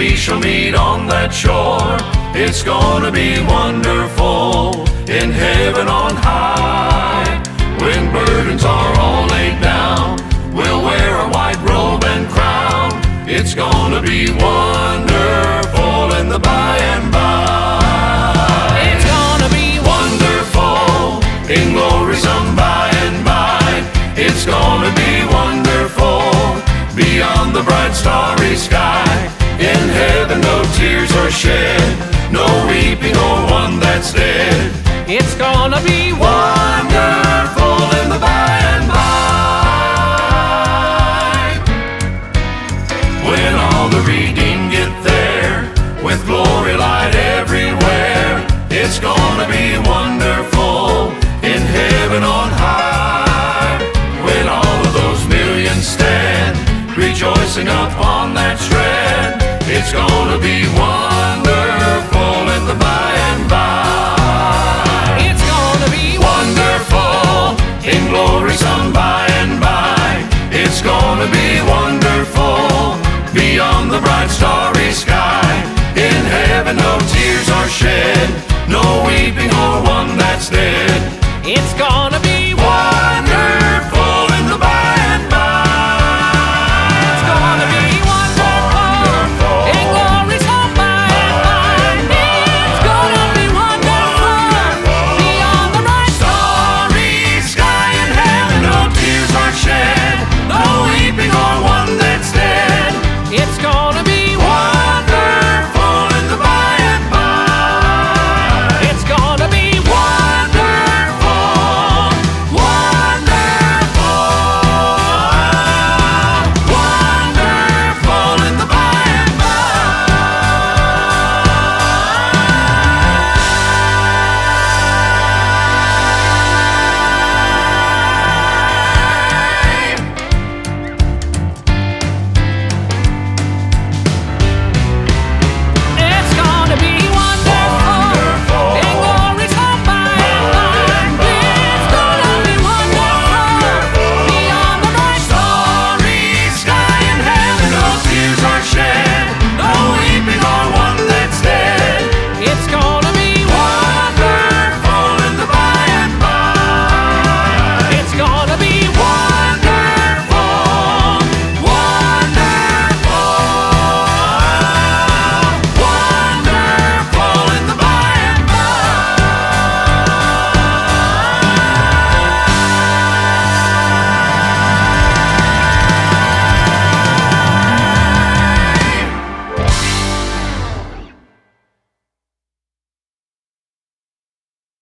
we shall meet on that shore. It's gonna be wonderful in heaven on high. When burdens are all laid down, we'll wear a white robe and crown. It's gonna be wonderful in the by and by. It's gonna be Wonderful in glory some by and by. It's gonna be wonderful beyond the bright starry sky. In heaven no tears are shed, no weeping o'er one that's dead. It's gonna be Wonderful in the by and by. When all the redeemed get there, with glory light everywhere, it's gonna be wonderful in heaven on high. When all of those millions stand, rejoicing upon that shred, it's gonna be wonderful in the by and by It's gonna be wonderful in glory some by and by. It's gonna be wonderful beyond the bright starry sky. In heaven no tears are shed,